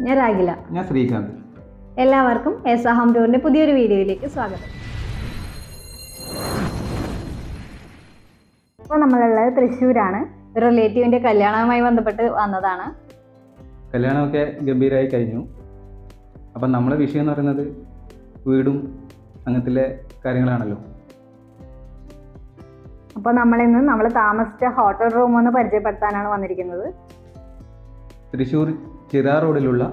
ഞാൻ രാഗില. ഞാൻ ശ്രീകാന്ത്. എല്ലാവർക്കും എസ് ഹോം ടൂറിന്റെ പുതിയൊരു വീഡിയോയിലേക്ക് സ്വാഗതം. ഇപ്പോൾ നമ്മളുള്ളത് തൃശ്ശൂരാണ്. ഒരു റിലേറ്റീവിന്റെ കല്യാണവുമായി ബന്ധപ്പെട്ട് വന്നതാണ്. കല്യാണമൊക്കെ ഗംഭീരമായി കഴിഞ്ഞു. അപ്പം നമ്മളെ വിഷയം എന്ന് പറയുന്നത് വീടും അങ്ങനത്തെ കാര്യങ്ങളാണല്ലോ. അപ്പോൾ നമ്മളിന്ന് നമ്മൾ താമസിച്ച ഹോട്ടൽ റൂം ഒന്ന് പരിചയപ്പെടുത്താനാണ് വന്നിരിക്കുന്നത്. തൃശ്ശൂർ ചിറാ റോഡിലുള്ള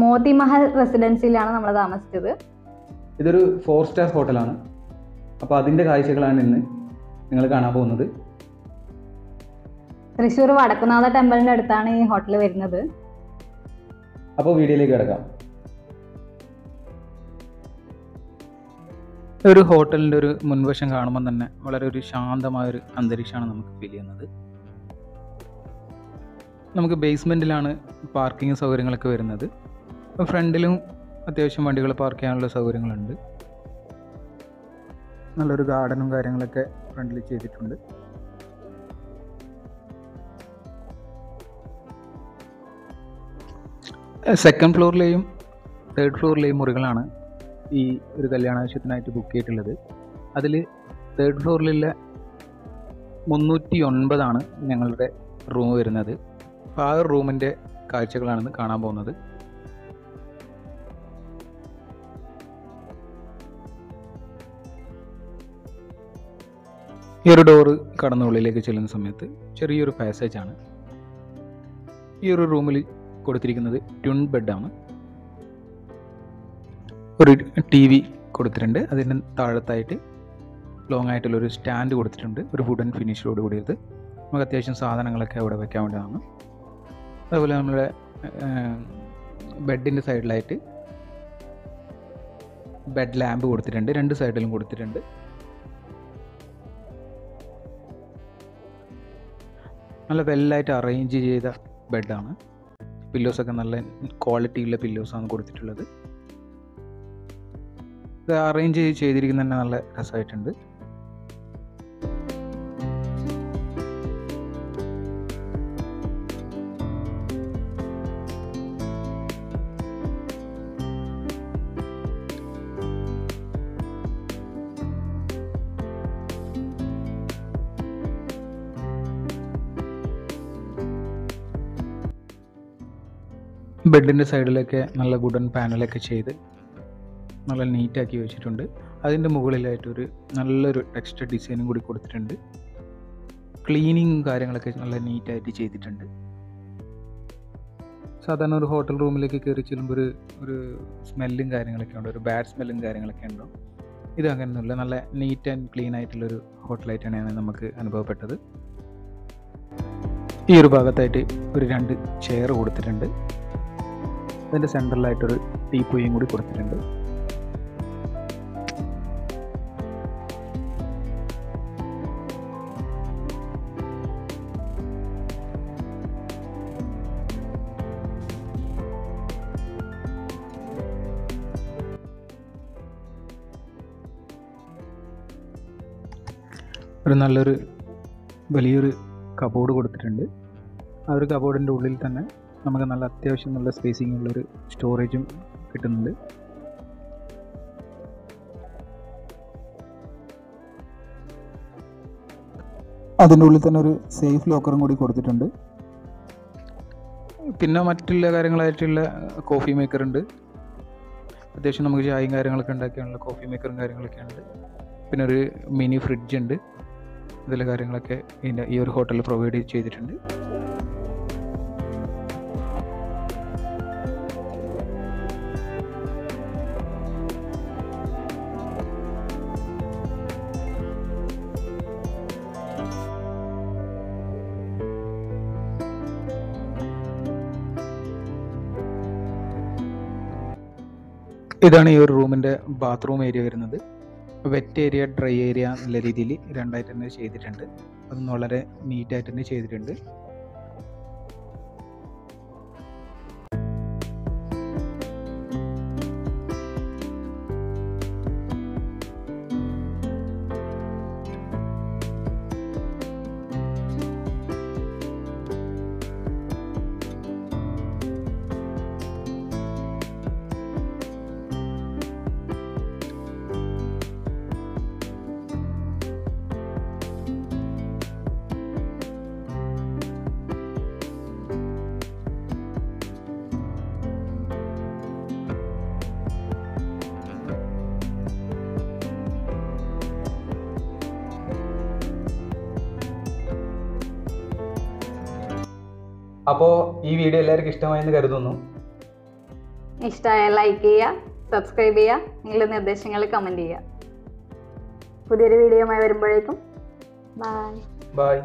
മോത്തി മഹൽ റെസിഡൻസിയിലാണ് നമ്മൾ താമസിച്ചത്. ഇതൊരു ഫോർ സ്റ്റാർ ഹോട്ടലാണ് അപ്പോൾ അതിന്റെ കാഴ്ചകളാണ് ഇന്ന് നിങ്ങൾ കാണാൻ പോകുന്നത്. തൃശ്ശൂർ വടക്കുനാഥ ടെമ്പിളിന്റെ അടുത്താണ് ഈ ഹോട്ടൽ വരുന്നത്. അപ്പോൾ വീഡിയോയിലേക്ക് കിടക്കാം. ഒരു ഹോട്ടലിന്റെ ഒരു മുൻവശം കാണുമ്പോൾ തന്നെ വളരെ ഒരു ശാന്തമായൊരു അന്തരീക്ഷമാണ് നമുക്ക് ഫീൽ ചെയ്യുന്നത്. നമുക്ക് ബേസ്മെന്റിലാണ് പാർക്കിംഗ് സൗകര്യങ്ങളൊക്കെ വരുന്നത്. അപ്പോൾ ഫ്രണ്ടിലും അത്യാവശ്യം വണ്ടികൾ പാർക്ക് ചെയ്യാനുള്ള സൗകര്യങ്ങളുണ്ട്. നല്ലൊരു ഗാർഡനും കാര്യങ്ങളൊക്കെ ഫ്രണ്ടിൽ ചെയ്തിട്ടുണ്ട്. സെക്കൻഡ് ഫ്ലോറിലെയും തേർഡ് ഫ്ലോറിലെയും മുറികളാണ് ഈ ഒരു കല്യാണ കല്യാണാവശ്യത്തിനായിട്ട് ബുക്ക് ചെയ്തിട്ടുള്ളത്. അതിൽ തേർഡ് ഫ്ലോറിലുള്ള മുന്നൂറ്റി ഒൻപതാണ് ഞങ്ങളുടെ റൂം വരുന്നത്. അപ്പോൾ ആ റൂമിന്റെ കാഴ്ചകളാണ് കാണാൻ പോകുന്നത്. ഈ ഒരു ഡോറ് കടന്ന ഉള്ളിലേക്ക് ചെല്ലുന്ന സമയത്ത് ചെറിയൊരു പാസേജ് ആണ്. ഈ ഒരു റൂമിൽ കൊടുത്തിരിക്കുന്നത് ട്യൂൺ ബെഡാണ്. ഒരു ടി വി കൊടുത്തിട്ടുണ്ട്. അതിന് താഴത്തായിട്ട് ലോങ് ആയിട്ടുള്ളൊരു സ്റ്റാൻഡ് കൊടുത്തിട്ടുണ്ട്. ഒരു വുഡൻ ഫിനിഷോട് കൂടിയത്. നമുക്ക് അത്യാവശ്യം സാധനങ്ങളൊക്കെ അവിടെ വയ്ക്കാൻ വേണ്ടിയതാണ്. അതുപോലെ നമ്മുടെ ബെഡിന്റെ സൈഡിലായിട്ട് ബെഡ് ലാമ്പ് കൊടുത്തിട്ടുണ്ട്. രണ്ട് സൈഡിലും കൊടുത്തിട്ടുണ്ട്. നല്ല വെല്ലായിട്ട് അറേഞ്ച് ചെയ്ത ബെഡാണ്. പില്ലോസൊക്കെ നല്ല ക്വാളിറ്റിയുള്ള പില്ലോസാണ് കൊടുത്തിട്ടുള്ളത്. ഇത് അറേഞ്ച് ചെയ്തിരിക്കുന്ന തന്നെ നല്ല രസമായിട്ടുണ്ട്. ബെഡിന്റെ സൈഡിലൊക്കെ നല്ല വുഡൻ പാനലൊക്കെ ചെയ്ത് നല്ല നീറ്റാക്കി വെച്ചിട്ടുണ്ട്. അതിന്റെ മുകളിലായിട്ടൊരു നല്ലൊരു ടെക്സ്റ്റർ ഡിസൈനും കൂടി കൊടുത്തിട്ടുണ്ട്. ക്ലീനിങ്ങും കാര്യങ്ങളൊക്കെ നല്ല നീറ്റായിട്ട് ചെയ്തിട്ടുണ്ട്. സാധാരണ ഒരു ഹോട്ടൽ റൂമിലേക്ക് കയറി ചെല്ലുമ്പോൾ ഒരു ഒരു സ്മെല്ലും കാര്യങ്ങളൊക്കെ ഉണ്ട്. ഒരു ബാഡ് സ്മെല്ലും കാര്യങ്ങളൊക്കെ ഉണ്ടാവും ഇത് അങ്ങനെയൊന്നുമില്ല നല്ല നീറ്റ് ആൻഡ് ക്ലീൻ ആയിട്ടുള്ളൊരു ഹോട്ടലായിട്ടാണ് നമുക്ക് അനുഭവപ്പെട്ടത്. ഈ ഒരു ഭാഗത്തായിട്ട് ഒരു രണ്ട് ചെയർ കൊടുത്തിട്ടുണ്ട്. അതിന്റെ സെന്ററിലായിട്ടൊരു ടീ ടീപ്പോയും കൂടി കൊടുത്തിട്ടുണ്ട്. ഒരു നല്ലൊരു വലിയൊരു കബോർഡ് കൊടുത്തിട്ടുണ്ട്. ആ ഒരു കബോർഡിന്റെ ഉള്ളിൽ തന്നെ നമുക്ക് നല്ല അത്യാവശ്യം നല്ല സ്പേസിങ് ഉള്ളൊരു സ്റ്റോറേജും കിട്ടുന്നുണ്ട്. അതിന്റെ ഉള്ളിൽ തന്നെ ഒരു സേഫ് ലോക്കറും കൂടി കൊടുത്തിട്ടുണ്ട്. പിന്നെ മറ്റുള്ള കാര്യങ്ങളായിട്ടുള്ള കോഫി മേക്കർ ഉണ്ട്. അത്യാവശ്യം നമുക്ക് ചായയും കാര്യങ്ങളൊക്കെ ഉണ്ടാക്കിയാണുള്ള കോഫി മേക്കറും കാര്യങ്ങളൊക്കെ ഉണ്ട്. പിന്നെ ഒരു മിനി ഫ്രിഡ്ജ് ഉണ്ട്. ഇതിലെ കാര്യങ്ങളൊക്കെ ഇതിന്റെ ഈ ഒരു ഹോട്ടലിൽ പ്രൊവൈഡ് ചെയ്തിട്ടുണ്ട്. ഇതാണ് ഈ ഒരു റൂമിന്റെ ബാത്റൂം ഏരിയ വരുന്നത്. വെറ്റ് ഏരിയ ഡ്രൈ ഏരിയ എന്നുള്ള രീതിയിൽ രണ്ടായിട്ട് തന്നെ ചെയ്തിട്ടുണ്ട്. അതും വളരെ നീറ്റായിട്ട് തന്നെ ചെയ്തിട്ടുണ്ട്. അപ്പോൾ ഈ വീഡിയോ എല്ലാവർക്കും ഇഷ്ടമായെന്ന് കരുതുന്നു. ഇഷ്ടമായ ലൈക്ക് ചെയ്യുക സബ്സ്ക്രൈബ് ചെയ്യുക നിങ്ങളുടെ നിർദ്ദേശങ്ങൾ കമന്റ് ചെയ്യുക. പുതിയൊരു വീഡിയോയുമായി വരുമ്പോഴേക്കും. Bye bye